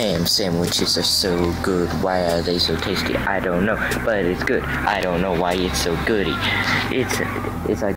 Ham sandwiches are so good. Why are they so tasty? I don't know, but it's good. I don't know why it's so goody. It's it's like